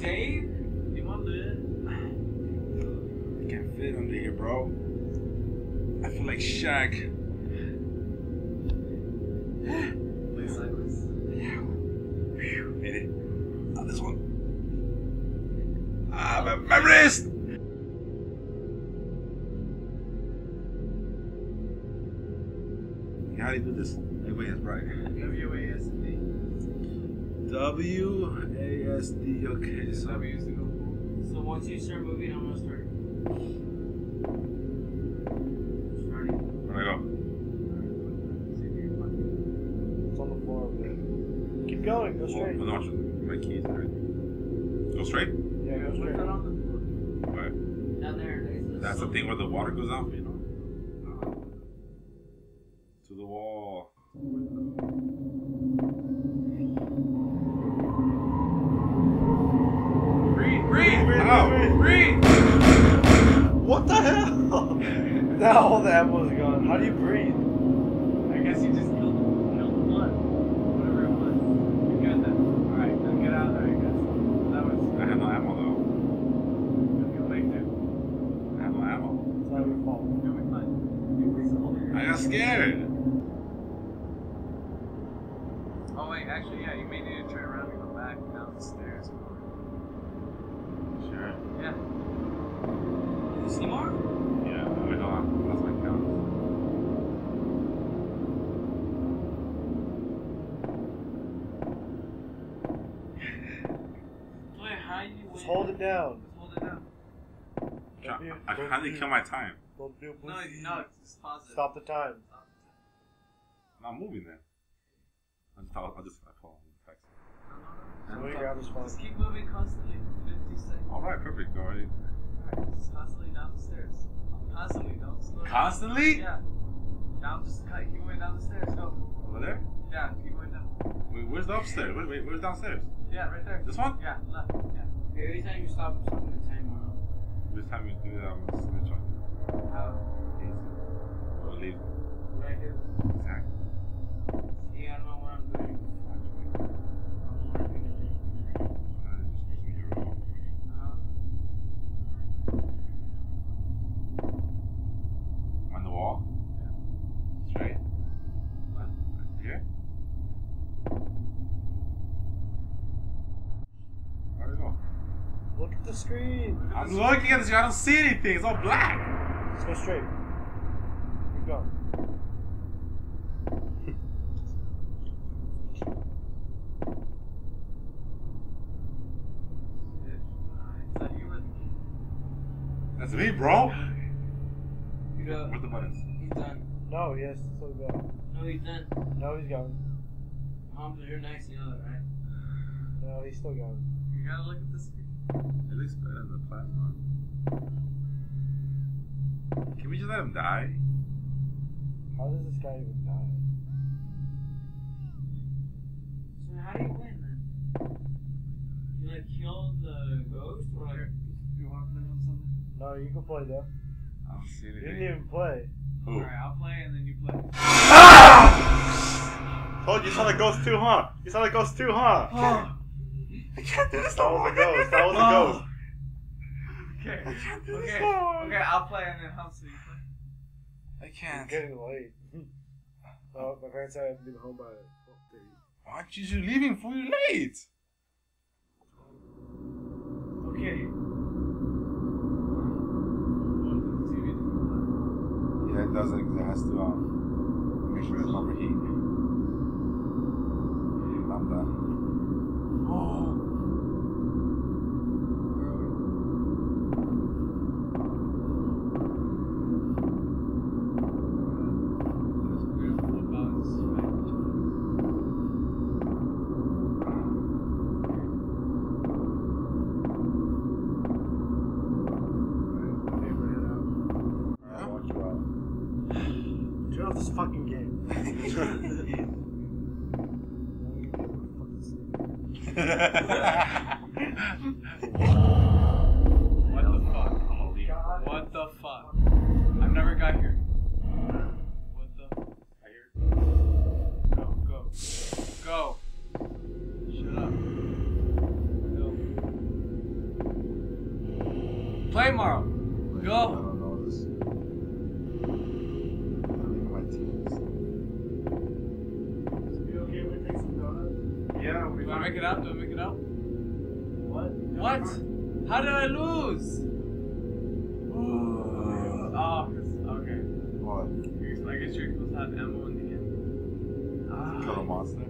Dave? You want to I can't fit under here, bro. I feel like Shaq. On this one. Ah, my, my! How do you do this? W A S D. Okay, so W is to go. So once you start moving, I'm gonna start. Starting. where I go? It's on the floor over there. Keep going. Go straight. Oh, I'm not. My keys are right. Go straight. Yeah, go straight. that on the floor. Right. Down there. there's That's the thing where the water goes out, you know? To the wall. Breathe, breathe, Ow! breathe. Oh. What the hell? now all the ammo's gone. How do you breathe? I guess you just killed, killed the blood. Whatever it was. You're good then. Alright, then get out of there, I guess. That was. I have no ammo though. You'll be late there. I have no ammo. It's not your fault. You'll be fine. You please hold your I got scared. Oh, wait, actually, yeah, you may need to turn around and go back down the stairs. Sure. Yeah. You see more? Yeah, wait, hold on. That's my count. Wait, how you Just hold it down. Just hold it down. Don't be- I don't had to kill my time. Don't do No, no, just pause it. Stop the time. I'm not moving then. I'll just, I'll, I'll just I'll call him text. No, no, no. Somebody grab his phone. Just keep moving constantly for 50 seconds. Alright, perfect. Go already. Alright, just constantly down the stairs. Constantly, don't slow down. Constantly? Yeah. Down, just cut, keep going down the stairs. Go. Over there? Yeah, keep going down. Wait, where's the upstairs? Wait, wait, where's downstairs? Yeah, right there. This one? Yeah, left. Yeah. Every time you stop, I'm stopping the timer. This time you do that, I'm gonna switch on. How? Easy. Or leave. Right here. Exactly. See, I don't know what I'm doing. Watch me. I don't know what I'm doing. Uh, just use your roll. Uh, On the wall? Straight? Left. Here? Where do we go? Look at the screen. Look at I'm this- looking at this. I don't see anything. It's all black. Let's go straight. Keep going. Is that you or the key? That's me, bro. you go. Where's the buttons? He's done. No, he has to still go. No, he's done. No, he's going. Mom, you're next. You know that, right? No, he's still going. You gotta look at the screen. It looks better than the plasma. Can we just let him die? How does this guy even die? So how do you win then? You like kill the ghost or like? You wanna play on something? No, you can play though. I don't see You anything. didn't even play. Who? Alright, I'll play and then you play. Ah! Told you, you saw the ghost too, huh? You saw the ghost too, huh? I can't do this That was a ghost. That was a ghost. Okay. can't do this Okay. I'll play and then Hamza you play. I can't. getting late. oh, my parents said I had to be home by 12:30. Why aren't you leaving for you late? Okay. Going to the TV to go Yeah, it doesn't. It has to um, make sure it doesn't overheat. I'm done. We don't flip out and smack each other. Okay, we're heading out. Yeah? I'll watch you out. Turn off this fucking game. I'm gonna be able to fucking sleep. What the fuck? I'm gonna leave. What the fuck? I've never got here. What the? I hear. Go, go. Go. Shut up. Go. Play Marl. I Go. I make it out? Do I make it out? What? What? How did I lose? Oh, 'cause- okay. What? I guess you're supposed to have ammo in the end. Kill a monster?